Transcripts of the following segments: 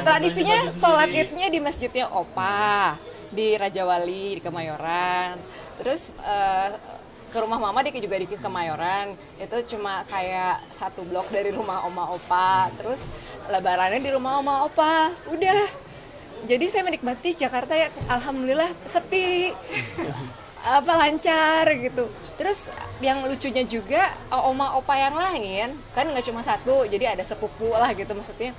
Tradisinya sholat idnya di masjidnya Opa, di Raja Wali, di Kemayoran. Terus uh, ke rumah mama dia juga di Kemayoran. Itu cuma kayak satu blok dari rumah oma opa. Terus lebarannya di rumah oma opa. Udah. Jadi saya menikmati Jakarta ya. Alhamdulillah sepi apa lancar gitu. Terus yang lucunya juga oma opa yang lain kan nggak cuma satu jadi ada sepupu lah gitu maksudnya.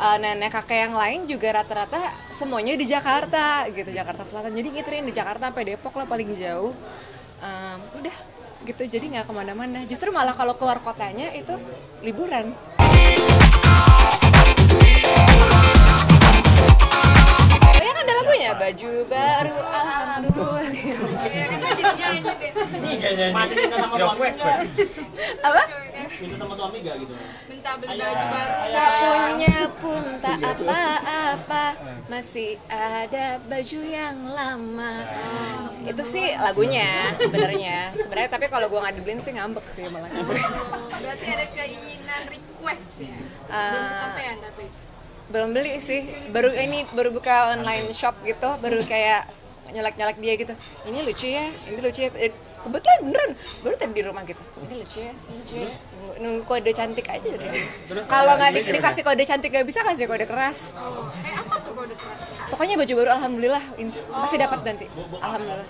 Uh, nenek kakek yang lain juga rata-rata semuanya di Jakarta gitu Jakarta Selatan. Jadi ngiterin di Jakarta sampai Depok lah paling jauh. Um, udah gitu. Jadi nggak ke mana-mana. Justru malah kalau keluar kotanya itu liburan. Oh ya kan ada lagunya? Baju baru alhamdulillah Masih minta sama suami apa? Minta sama suami gak gitu? minta beli baju baru tak punya pun tak apa-apa. Masih ada baju yang lama. Itu sih lagunya sebenarnya. Sebenarnya tapi kalau gua nggak dibeliin sih ngambek sih malah. Berarti ada keinginan request ya? Belum Ah. kesampaian tapi? belum beli sih. Baru ini baru buka online shop gitu. Baru kayak nyelek nyelek dia gitu. Ini lucu ya ini lucu ya. Eh, kebetulan beneran baru tadi di rumah gitu. Ini lucu ya ini lucu ya. Nunggu, nunggu kode cantik aja dari kalau nggak di- dikasih kode cantik gak bisa kasih kode keras. Eh apa tuh kode keras? Pokoknya baju baru alhamdulillah masih dapat nanti. Alhamdulillah